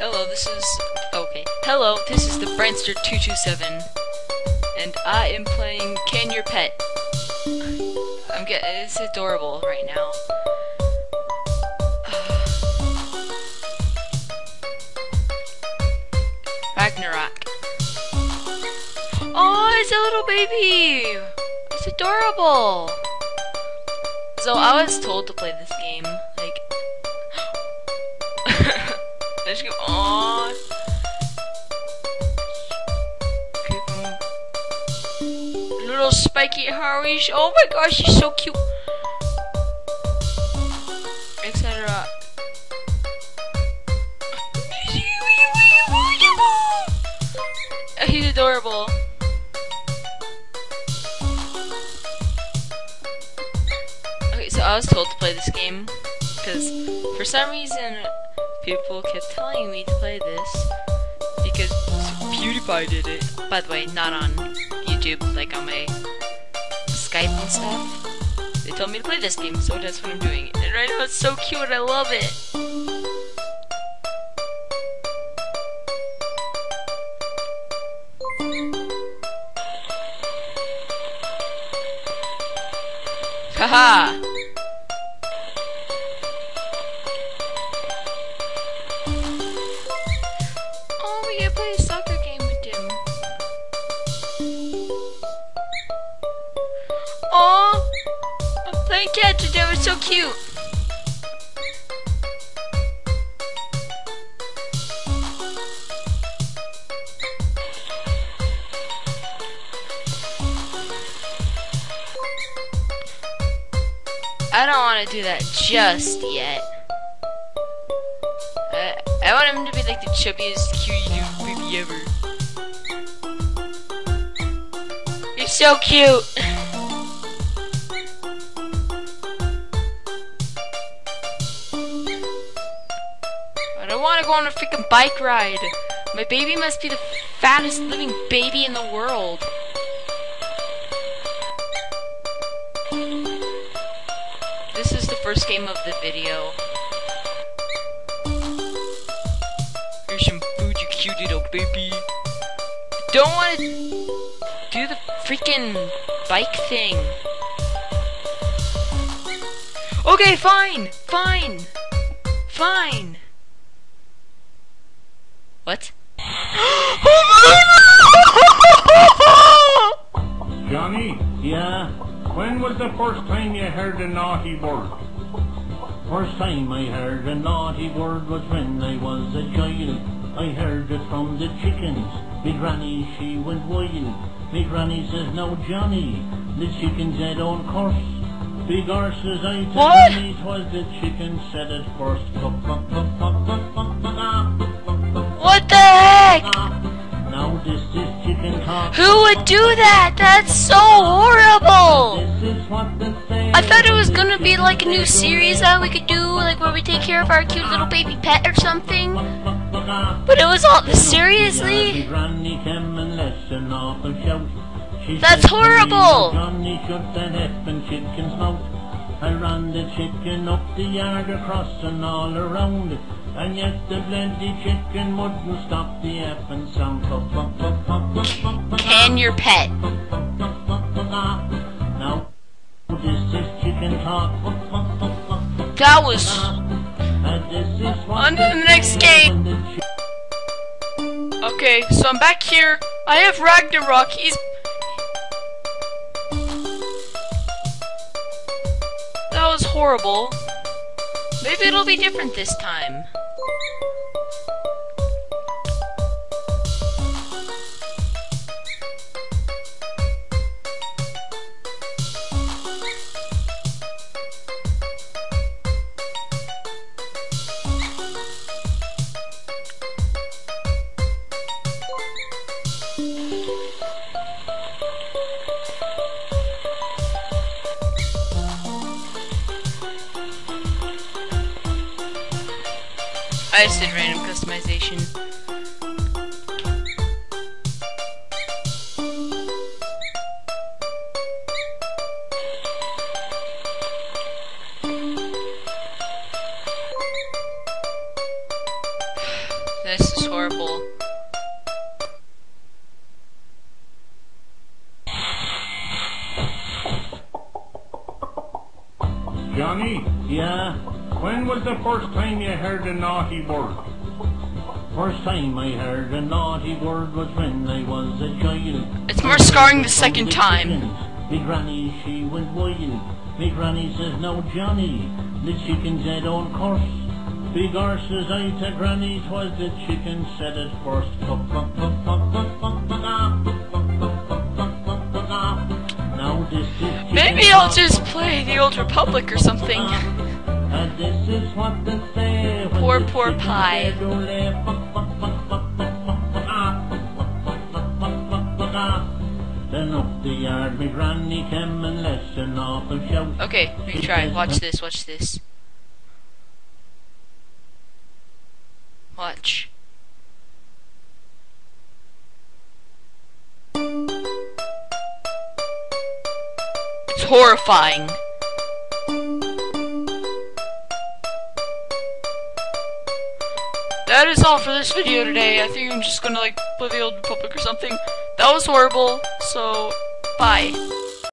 Hello, this is okay. Hello, this is the Brandster 227 and I am playing Can Your Pet. I'm get it's adorable right now. Ragnarok. Oh, it's a little baby. It's adorable. So I was told to play this game, Let's go on. Little spiky Harwish. Oh my gosh, she's so cute. Etc. He's adorable. Okay, so I was told to play this game because for some reason people kept telling me to play this because PewDiePie did it. By the way, not on YouTube, like on my Skype and stuff. They told me to play this game, so that's what I'm doing. And right now it's so cute, I love it. Haha! Playing catch with him. It's so cute. I don't want to do that just yet. I, I want him to be like the chubbiest, cutest baby ever. He's so cute. want to go on a freaking bike ride. My baby must be the fattest living baby in the world. This is the first game of the video. Here's some food, you cute little baby. Don't want to do the freaking bike thing. Okay, fine, fine, fine. What? Johnny, Yeah, when was the first time you heard a naughty word? first time I heard a naughty word was when I was a child. I heard it from the chickens. Me granny, she went wild. Me granny says, now Johnny, the chickens they don't curse. Big horses, I tell What? me 'twas the chicken said it first. Heck? Now this is chicken talk. Who would do that? That's so horrible! This is what they say. I thought it was gonna be like a new series that we could do, like where we take care of our cute little baby pet or something. But it was all seriously. Granny came and lesson off a shout. She That's said to me, horrible. Johnny shut that effing chicken's mouth. I ran the chicken up the yard across and all around it. And yet the bloody chicken wouldn't stop the effing sound. And your pet. ah. Now this is chicken talk. That was. ah. And this is On to the next game. when the chi- Okay, so I'm back here. I have Ragnarok. He's. Was horrible. Maybe it'll be different this time. I just did random customization. This is horrible. Johnny, Yeah, when was the first time you heard a naughty word? first time I heard a naughty word was when I was a child. It's more scarring the second time. Me granny, she went wild. Me granny says, no, Johnny, the chickens they don't curse. Big horses I to granny, 'twas the chicken said it first. Maybe I'll just play the Old Republic or something. Poor, poor pie. Okay, retry. Watch this, watch this. Watch. Horrifying. That is all for this video today. I think I'm just gonna like play the old Republic or something. That was horrible, so bye.